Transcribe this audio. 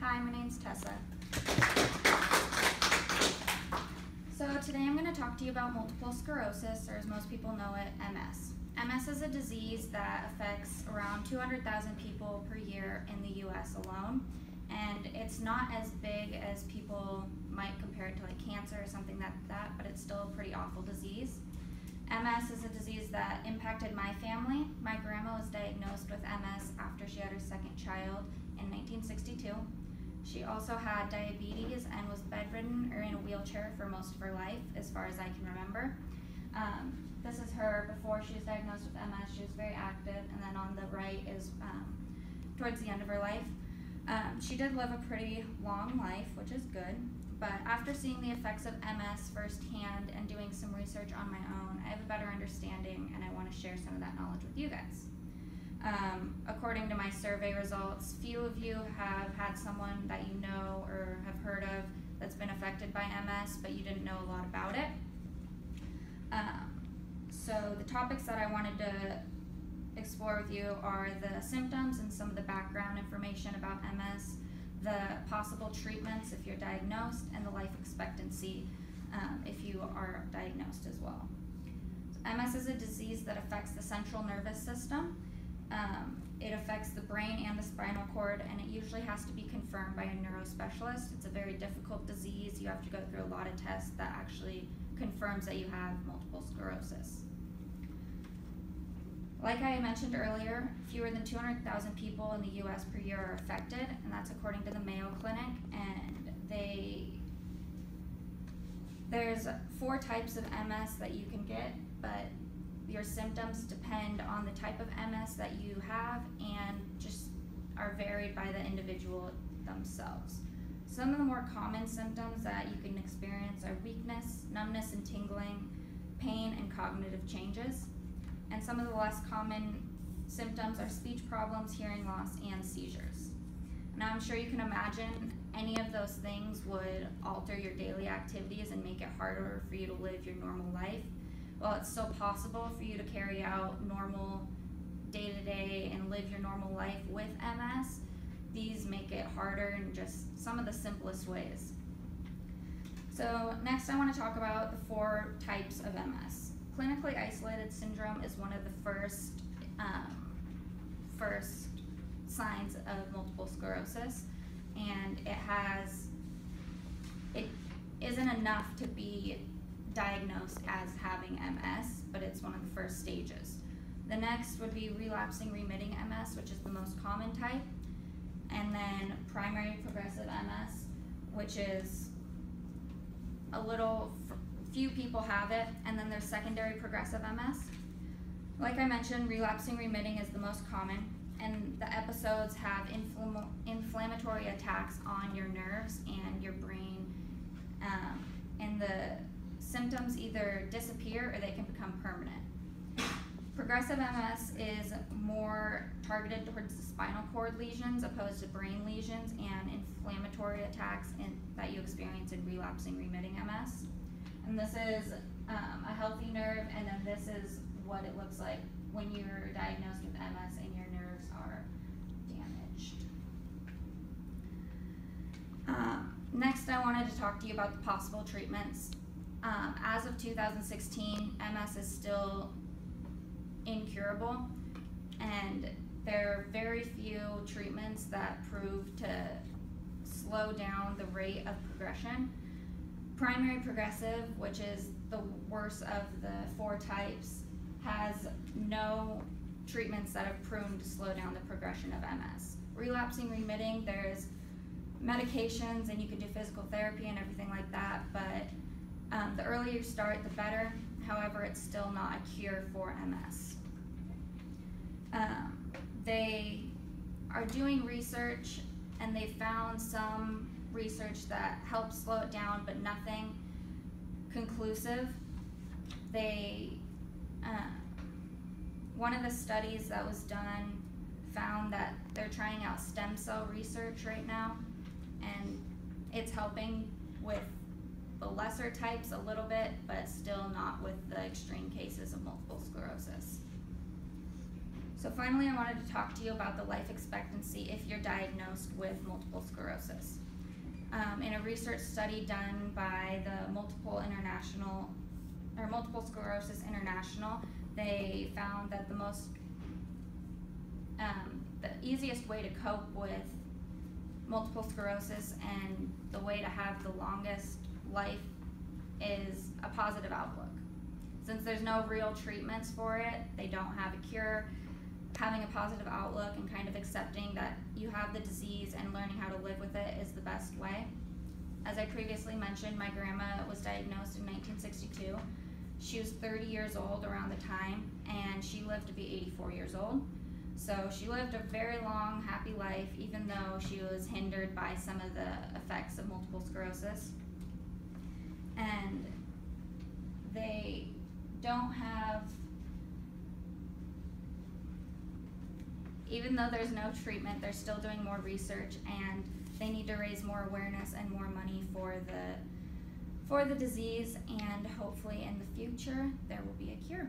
Hi, my name's Tessa. So today I'm going to talk to you about multiple sclerosis, or as most people know it, MS. MS is a disease that affects around 200,000 people per year in the US alone, and it's not as big as people might compare it to like cancer or something like that, but it's still a pretty awful disease. MS is a disease that impacted my family. My grandma was diagnosed with MS after she had her second child in 1962. She also had diabetes and was bedridden or in a wheelchair for most of her life, as far as I can remember. Um, this is her before she was diagnosed with MS. She was very active, and then on the right is um, towards the end of her life. Um, she did live a pretty long life, which is good. But after seeing the effects of MS firsthand and doing some research on my own, I have a better understanding, and I want to share some of that knowledge with you guys. Um, according to my survey results, few of you have had someone that you know or have heard of that's been affected by MS, but you didn't know a lot about it. Um, so the topics that I wanted to explore with you are the symptoms and some of the background information about MS, the possible treatments if you're diagnosed, and the life expectancy um, if you are diagnosed as well. MS is a disease that affects the central nervous system. Um, it affects the brain and the spinal cord, and it usually has to be confirmed by a neurospecialist. It's a very difficult disease. You have to go through a lot of tests that actually confirms that you have multiple sclerosis. Like I mentioned earlier, fewer than 200,000 people in the US per year are affected, and that's according to the Mayo Clinic. And they there's four types of MS that you can get, but your symptoms depend on the type of MS that you have and just are varied by the individual themselves. Some of the more common symptoms that you can experience are weakness, numbness and tingling, pain, and cognitive changes. And some of the less common symptoms are speech problems, hearing loss, and seizures. Now, I'm sure you can imagine any of those things would alter your daily activities and make it harder for you to live your normal life. While it's still possible for you to carry out normal day to day and live your normal life with MS, these make it harder in just some of the simplest ways. So, next, I want to talk about the four types of MS. Clinically isolated syndrome is one of the first um, first signs of multiple sclerosis, and it has it isn't enough to be diagnosed as having MS, but it's one of the first stages. The next would be relapsing remitting MS, which is the most common type, and then primary progressive MS, which is a little few people have it, and then there's secondary progressive MS. Like I mentioned, relapsing remitting is the most common, and the episodes have infl inflammatory attacks on your nerves and your brain, um, and the symptoms either disappear or they can become permanent. Progressive MS is more targeted towards the spinal cord lesions opposed to brain lesions and inflammatory attacks in, that you experience in relapsing remitting MS. And this is um, a healthy nerve, and then this is what it looks like when you're diagnosed with MS and your nerves are damaged. Um, next, I wanted to talk to you about the possible treatments. Um, as of 2016, MS is still incurable, and there are very few treatments that prove to slow down the rate of progression. Primary progressive, which is the worst of the four types, has no treatments that have proven to slow down the progression of MS. Relapsing remitting, there's medications and you can do physical therapy and everything like that, but um, the earlier you start, the better. However, it's still not a cure for MS. Um, they are doing research and they found some research that helps slow it down, but nothing conclusive. They, uh, one of the studies that was done found that they're trying out stem cell research right now, and it's helping with lesser types a little bit, but still not with the extreme cases of multiple sclerosis. So finally, I wanted to talk to you about the life expectancy if you're diagnosed with multiple sclerosis. Um, in a research study done by the Multiple International or Multiple Sclerosis International, they found that the most um, the easiest way to cope with multiple sclerosis and the way to have the longest life is a positive outlook. Since there's no real treatments for it, they don't have a cure, having a positive outlook and kind of accepting that you have the disease and learning how to live with it is the best way. As I previously mentioned, my grandma was diagnosed in 1962. She was 30 years old around the time, and she lived to be 84 years old. So she lived a very long, happy life, even though she was hindered by some of the effects of multiple sclerosis. And they don't have, even though there's no treatment, they're still doing more research and they need to raise more awareness and more money for the for the disease and hopefully in the future there will be a cure.